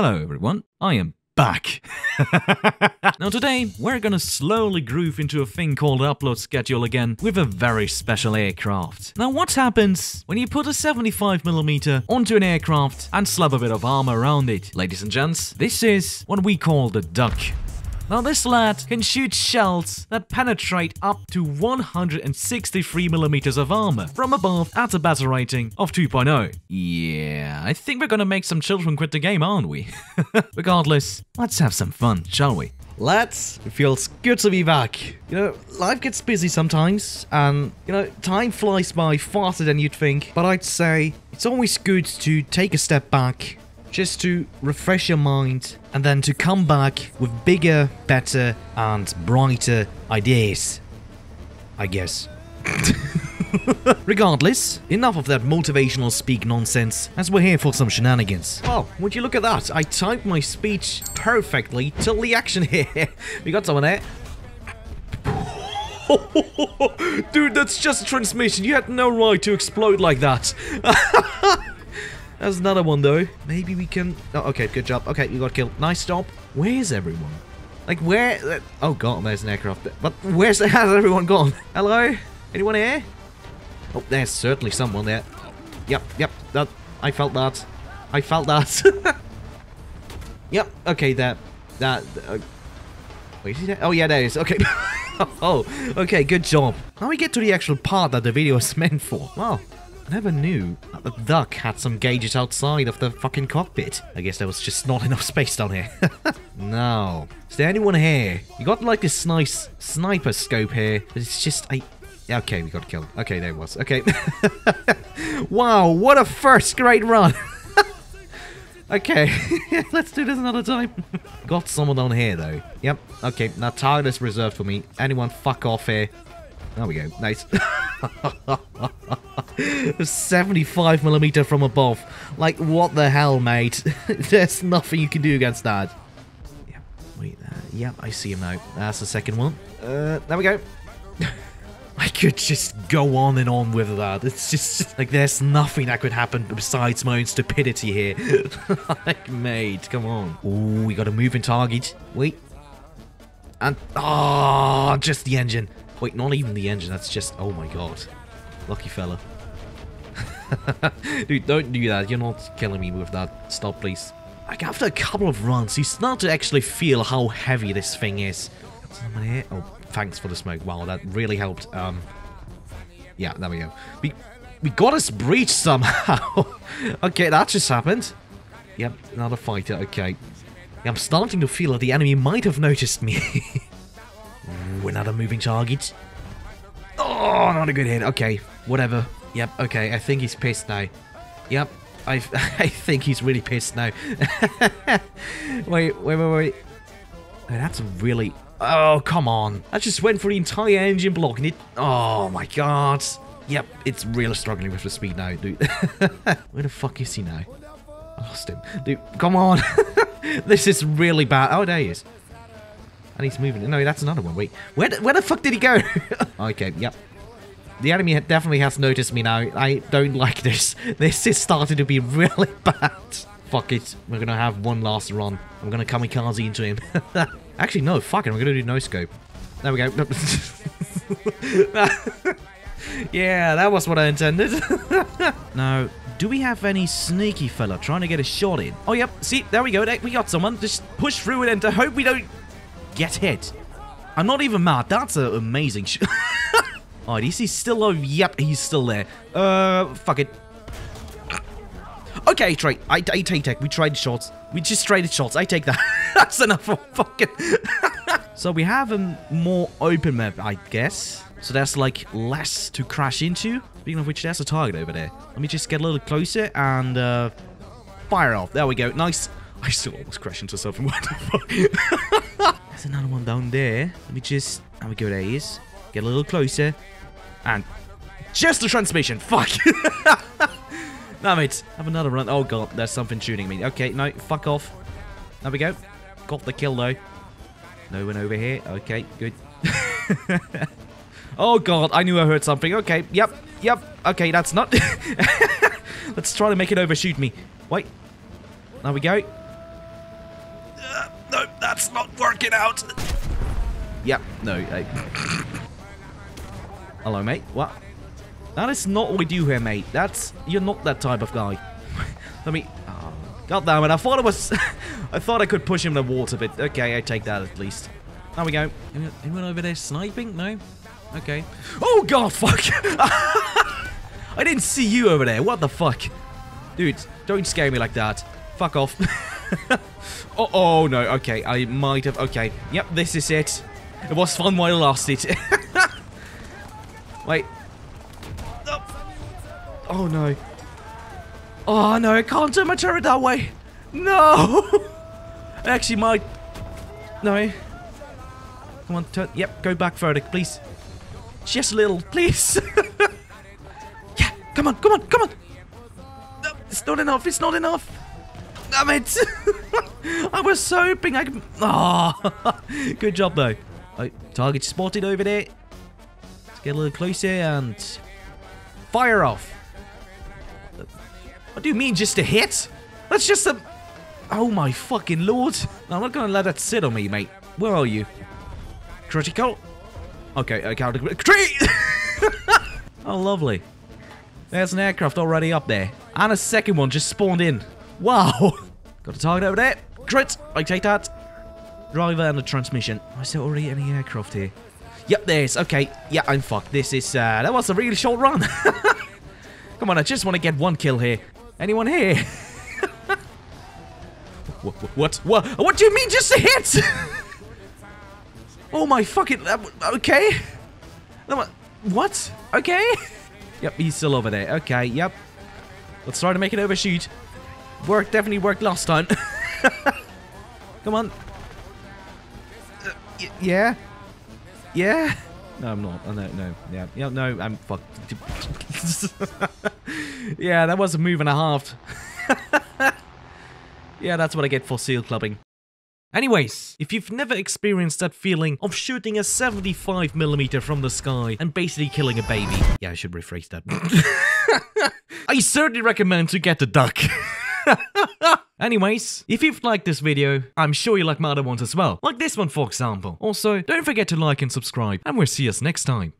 Hello everyone, I am back. now today, we're gonna slowly groove into a thing called upload schedule again with a very special aircraft. Now what happens when you put a 75mm onto an aircraft and slap a bit of armor around it? Ladies and gents, this is what we call the duck. Now this lad can shoot shells that penetrate up to 163mm of armor from above at a battle rating of 2.0. Yeah, I think we're gonna make some children quit the game, aren't we? Regardless, let's have some fun, shall we? Lads, it feels good to be back. You know, life gets busy sometimes, and, you know, time flies by faster than you'd think. But I'd say it's always good to take a step back, just to refresh your mind and then to come back with bigger, better, and brighter ideas. I guess. Regardless, enough of that motivational speak nonsense, as we're here for some shenanigans. Oh, would you look at that? I typed my speech perfectly till the action here. we got someone there. Dude, that's just a transmission. You had no right to explode like that. There's another one though. Maybe we can... Oh, okay, good job. Okay, you got killed. Nice stop. Where's everyone? Like, where... Oh, God, there's an aircraft. But where's... Has everyone gone? Hello? Anyone here? Oh, there's certainly someone there. Yep, yep. That, I felt that. I felt that. yep, okay, that... That... Uh, wait, is that? Oh, yeah, there is. Okay. oh, okay, good job. Now we get to the actual part that the video is meant for. Wow. I never knew that the duck had some gauges outside of the fucking cockpit. I guess there was just not enough space down here. no. Is there anyone here? You got like this nice sniper scope here, but it's just... I. Okay, we got killed. Okay, there it was. Okay. wow, what a first great run. okay, let's do this another time. got someone on here though. Yep, okay, now target is reserved for me. Anyone fuck off here. There we go. Nice. 75 millimeter from above. Like, what the hell, mate? There's nothing you can do against that. Yep, wait, uh, I see him now. That's the second one. Uh, there we go. I could just go on and on with that. It's just, like, there's nothing that could happen besides my own stupidity here. like, mate, come on. Oh, we got a moving target. Wait. And, oh, just the engine. Wait, not even the engine, that's just... Oh my god. Lucky fella. Dude, don't do that. You're not killing me with that. Stop, please. Like, after a couple of runs, you start to actually feel how heavy this thing is. Oh, thanks for the smoke. Wow, that really helped. Um, Yeah, there we go. We, we got us breached somehow. okay, that just happened. Yep, another fighter. Okay. Yeah, I'm starting to feel that the enemy might have noticed me. Ooh, another moving target. Oh, not a good hit. Okay, whatever. Yep, okay, I think he's pissed now. Yep, I, I think he's really pissed now. wait, wait, wait, wait. That's really... Oh, come on. I just went for the entire engine block and it... Oh, my God. Yep, it's really struggling with the speed now, dude. Where the fuck is he now? I lost him. Dude, come on. this is really bad. Oh, there he is. And he's moving. No, that's another one. Wait, where, where the fuck did he go? okay, yep. The enemy definitely has noticed me now. I don't like this. This is starting to be really bad. Fuck it. We're gonna have one last run. I'm gonna kamikaze into him. Actually, no, fuck it. I'm gonna do no scope. There we go. yeah, that was what I intended. now, do we have any sneaky fella trying to get a shot in? Oh, yep. See, there we go. We got someone. Just push through it and to hope we don't get hit. I'm not even mad. That's an amazing shot. Alright, is he still over? Yep, he's still there. Uh, fuck it. Okay, try. I, I take that. We tried shots. We just traded shots. I take that. That's enough for fucking... so we have a more open map, I guess. So there's like less to crash into. Speaking of which, there's a target over there. Let me just get a little closer and uh, fire off. There we go. Nice. I still almost crashed into something. What the fuck? there's another one down there. Let me just... There we go. There he is. Get a little closer. And just the transmission. Fuck. Damn it. Have another run. Oh, God. There's something shooting me. Okay, no. Fuck off. There we go. Got the kill, though. No one over here. Okay, good. oh, God. I knew I heard something. Okay. Yep. Yep. Okay, that's not... Let's try to make it overshoot me. Wait. There we go. Uh, no, that's not working out. Yep, no. I... Hello, mate. What? That is not what we do here, mate. That's... You're not that type of guy. Let me... Oh, God damn it. I thought it was... I thought I could push him in the water, but okay, I take that at least. There we go. Anyone, over there sniping? No? Okay. Oh, God, fuck! I didn't see you over there. What the fuck? Dude, don't scare me like that. Fuck off. oh, oh, no. Okay, I might have... Okay. Yep, this is it. It was fun while I it. Wait. Oh, no. Oh, no. I can't turn my turret that way. No. Actually might... No. Come on, turn... Yep, go back further, please. Just a little, please. yeah, come on, come on, come on. No, it's not enough, it's not enough. Damn it. I was so hoping I could... Oh, good job, though. Oh, target spotted over there. Get a little closer and... Fire off. What do you mean, just a hit? That's just a... Oh my fucking lord. I'm not gonna let that sit on me, mate. Where are you? Critical? Okay, okay, I counted. Tree! oh, lovely. There's an aircraft already up there. And a second one just spawned in. Wow. Got a target over there. Crit! I take that. Driver and a transmission. Is there already any aircraft here? Yep, there's. Okay. Yeah, I'm fucked. This is, uh, that was a really short run. Come on, I just want to get one kill here. Anyone here? what, what, what? What do you mean just a hit? oh my fucking, okay. What? Okay. Yep, he's still over there. Okay, yep. Let's try to make it overshoot. Worked, definitely worked last time. Come on. Uh, yeah? Yeah? No, I'm not. Oh, no, no. Yeah, yeah, no, I'm fucked. yeah, that was a move and a half. yeah, that's what I get for seal clubbing. Anyways, if you've never experienced that feeling of shooting a 75mm from the sky and basically killing a baby. Yeah, I should rephrase that. I certainly recommend to get the duck. Anyways, if you've liked this video, I'm sure you like my other ones as well, like this one for example. Also, don't forget to like and subscribe, and we'll see us next time.